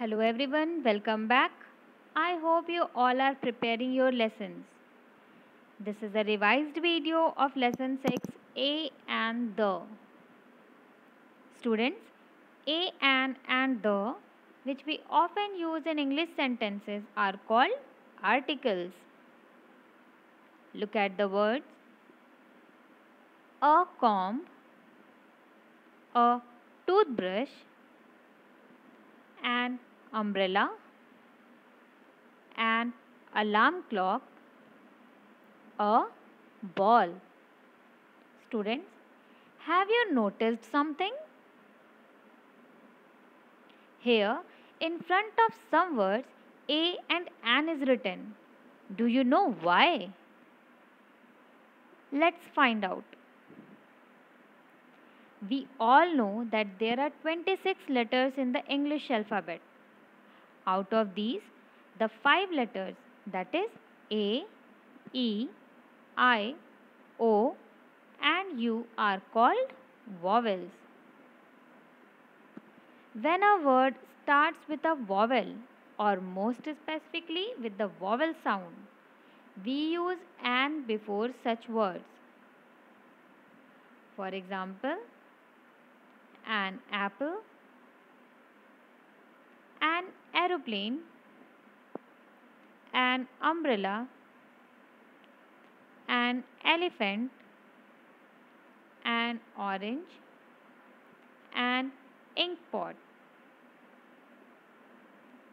Hello everyone, welcome back. I hope you all are preparing your lessons. This is a revised video of lesson 6 A and the. Students, A and and the which we often use in English sentences are called articles. Look at the words a comb, a toothbrush, an umbrella, an alarm clock, a ball. Students, have you noticed something? Here, in front of some words, a and an is written. Do you know why? Let's find out. We all know that there are 26 letters in the English alphabet. Out of these, the five letters that is A, E, I, O and U are called vowels. When a word starts with a vowel or most specifically with the vowel sound, we use an before such words. For example, an an aeroplane, an umbrella, an elephant, an orange, an ink pot.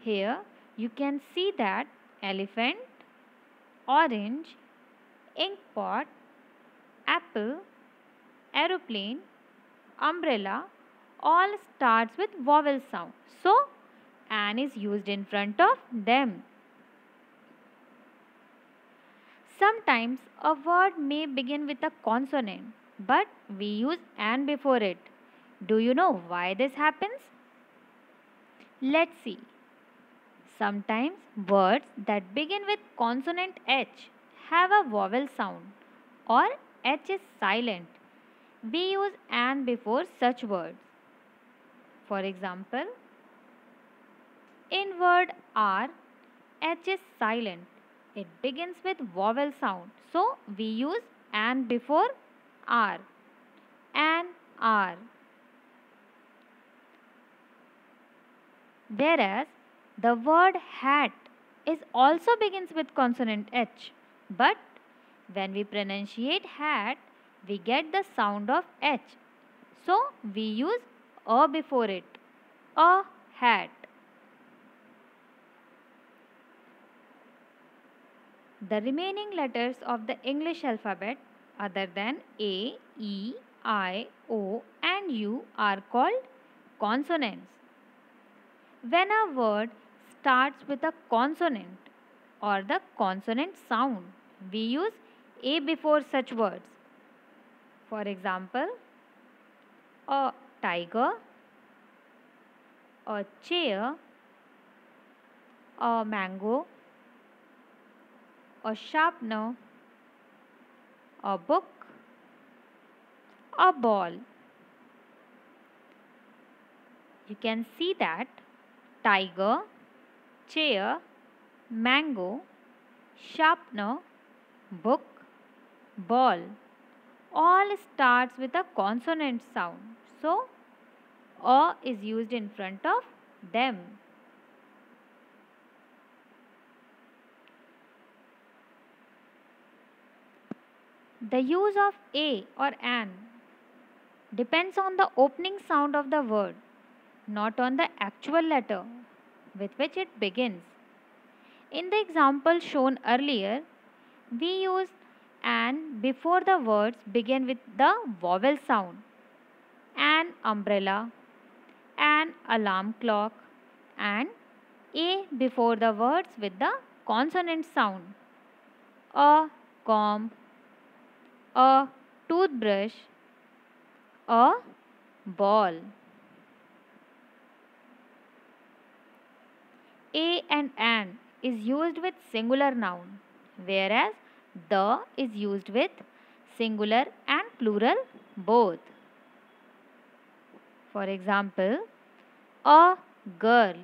Here you can see that elephant, orange, ink pot, apple, aeroplane, umbrella all starts with vowel sound. So, an is used in front of them. Sometimes a word may begin with a consonant, but we use an before it. Do you know why this happens? Let's see. Sometimes words that begin with consonant H have a vowel sound or H is silent we use an before such words. For example, in word R, H is silent. It begins with vowel sound. So, we use an before R. An R. Whereas, the word hat is also begins with consonant H. But when we pronunciate hat, we get the sound of H. So we use a before it. A hat. The remaining letters of the English alphabet other than A, E, I, O and U are called consonants. When a word starts with a consonant or the consonant sound, we use A before such words. For example, a tiger, a chair, a mango, a sharpener, a book, a ball. You can see that tiger, chair, mango, sharpener, book, ball all starts with a consonant sound. So, a is used in front of them. The use of a or an depends on the opening sound of the word, not on the actual letter with which it begins. In the example shown earlier, we use an before the words begin with the vowel sound. An umbrella, an alarm clock, and a before the words with the consonant sound. A comb, a toothbrush, a ball. A and an is used with singular noun whereas the is used with singular and plural both. For example, a girl.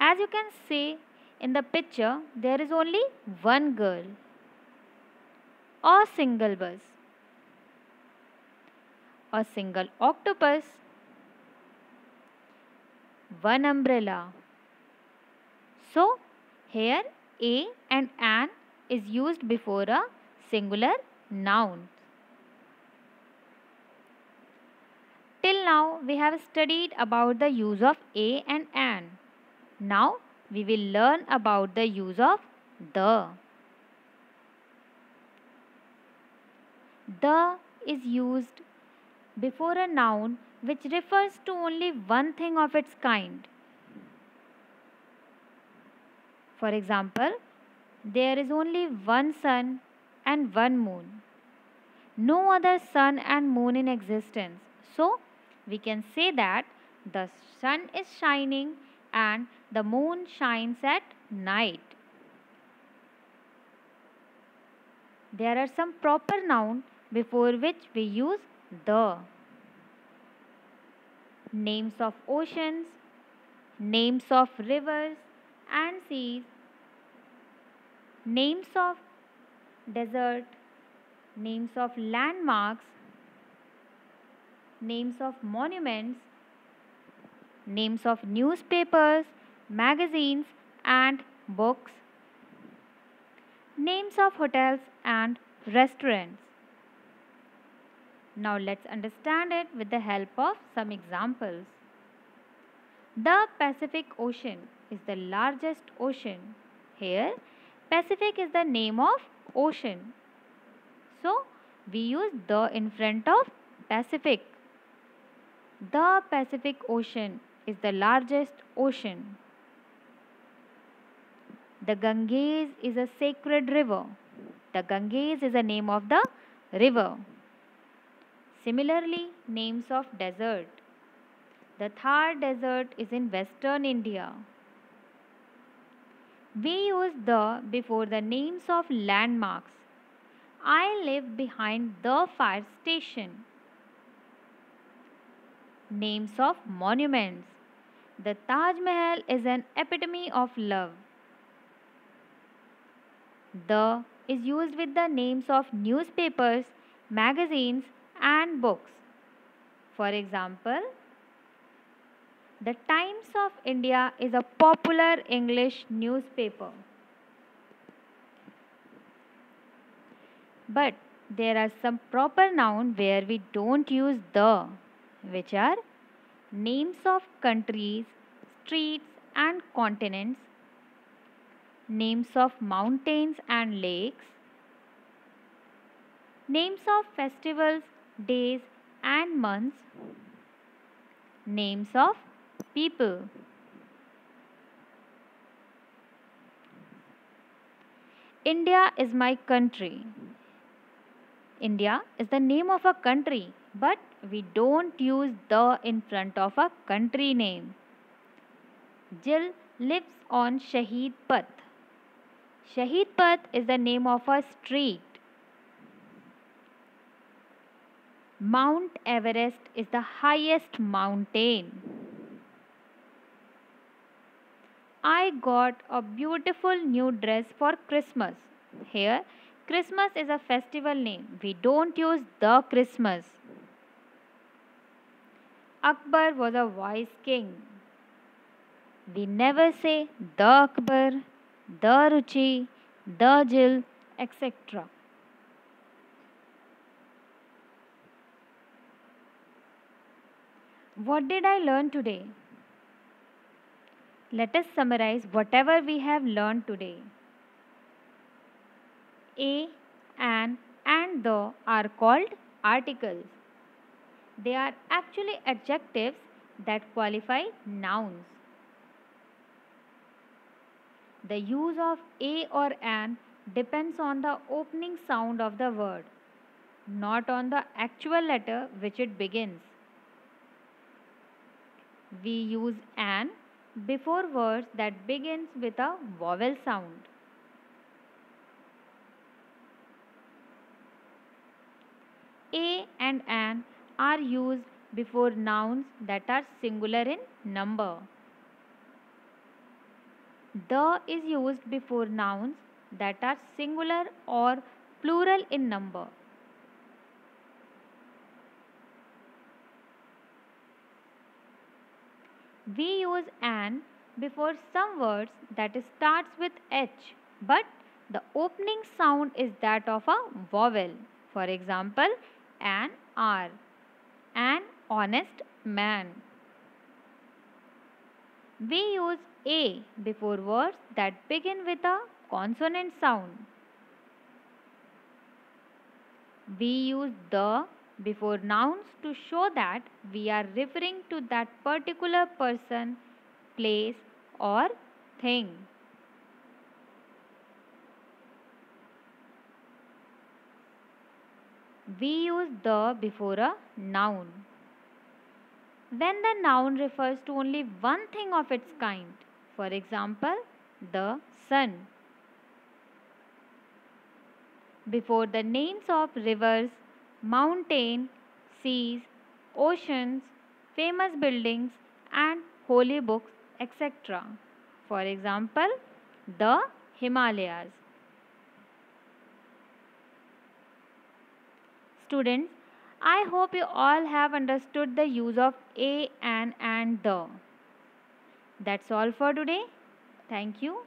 As you can see, in the picture, there is only one girl a single bus, a single octopus, one umbrella. So, here a and an is used before a singular noun. Till now, we have studied about the use of a and an. Now, we will learn about the use of the. The is used before a noun which refers to only one thing of its kind. For example, there is only one sun and one moon. No other sun and moon in existence. So, we can say that the sun is shining and the moon shines at night. There are some proper nouns before which we use the. Names of oceans, names of rivers and seas, names of desert, names of landmarks, names of monuments, names of newspapers, magazines and books, names of hotels and restaurants. Now let's understand it with the help of some examples. The Pacific Ocean is the largest ocean. Here, Pacific is the name of ocean. So, we use the in front of Pacific. The Pacific Ocean is the largest ocean. The Ganges is a sacred river. The Ganges is a name of the river. Similarly, names of desert. The Thar desert is in western India. We use the before the names of landmarks. I live behind the fire station. Names of monuments. The Taj Mahal is an epitome of love. The is used with the names of newspapers, magazines, and books. For example, The Times of India is a popular English newspaper. But there are some proper nouns where we don't use the, which are names of countries, streets, and continents, names of mountains and lakes, names of festivals, days, and months, names of people. India is my country. India is the name of a country, but we don't use the in front of a country name. Jill lives on Shahid Path. Shahid Path is the name of a street. Mount Everest is the highest mountain. I got a beautiful new dress for Christmas. Here, Christmas is a festival name. We don't use the Christmas. Akbar was a wise king. We never say the Akbar, the Ruchi, the Jill, etc. What did I learn today? Let us summarize whatever we have learned today. A, an, and the are called articles. They are actually adjectives that qualify nouns. The use of a or an depends on the opening sound of the word, not on the actual letter which it begins. We use an before words that begins with a vowel sound. A and an are used before nouns that are singular in number. The is used before nouns that are singular or plural in number. We use an before some words that starts with H but the opening sound is that of a vowel. For example, an R, an honest man. We use A before words that begin with a consonant sound. We use the before nouns to show that we are referring to that particular person, place or thing. We use the before a noun. When the noun refers to only one thing of its kind, for example, the sun. Before the names of rivers, mountain, seas, oceans, famous buildings and holy books, etc. For example, the Himalayas. Students, I hope you all have understood the use of a, an and the. That's all for today. Thank you.